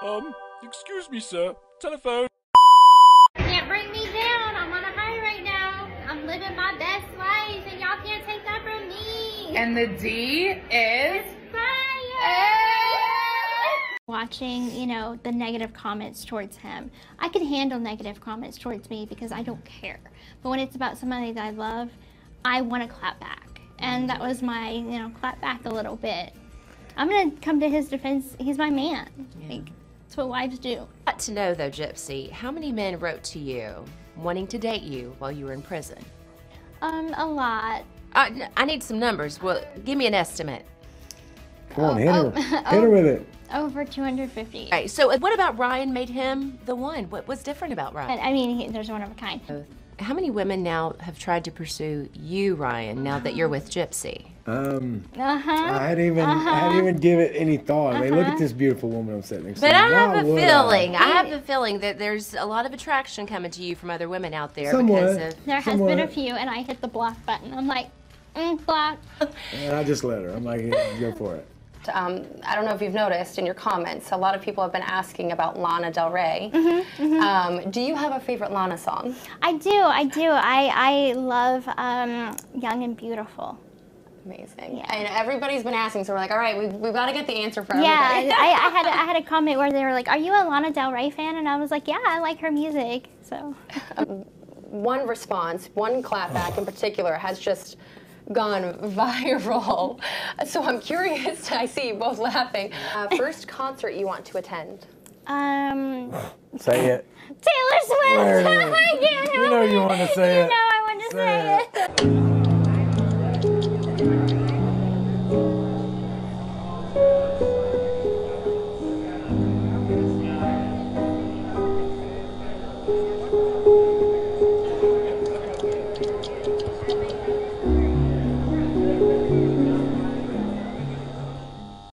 Um, excuse me, sir. Telephone. Can't bring me down. I'm on a high right now. I'm living my best life, and y'all can't take that from me. And the D is Watching, you know, the negative comments towards him. I can handle negative comments towards me because I don't care. But when it's about somebody that I love, I want to clap back. And that was my, you know, clap back a little bit. I'm going to come to his defense. He's my man. Like, that's what wives do. Got to know though, Gypsy, how many men wrote to you wanting to date you while you were in prison? Um, a lot. I, I need some numbers. Well, give me an estimate. Come on, hit oh, her. Hit her with it. Over 250. All right, so what about Ryan made him the one? What was different about Ryan? I mean, he, there's one of a kind. How many women now have tried to pursue you, Ryan, now that you're with Gypsy? Um, Uh-huh. I hadn't even, I hadn't even give it any thought. I mean, look at this beautiful woman I'm sitting next But to. I have Why a feeling, I have a feeling that there's a lot of attraction coming to you from other women out there Somewhat. because of There has been a few, and I hit the block button. I'm like, mm, block. And I just let her. I'm like, yeah, go for it. Um, I don't know if you've noticed in your comments, a lot of people have been asking about Lana Del Rey. Mm-hmm, Um, do you have a favorite Lana song? I do, I do. I, I love um, Young and Beautiful. Amazing. Yeah. And everybody's been asking, so we're like, all right, we've, we've got to get the answer for Yeah, I. I had I had a comment where they were like, "Are you a Lana Del Rey fan?" And I was like, "Yeah, I like her music." So one response, one clapback in particular, has just gone viral. So I'm curious. I see you both laughing. Uh, first concert you want to attend? um, Say it. Taylor Swift. There it is. I can't You know you wanna say You it. know I want to Say say it.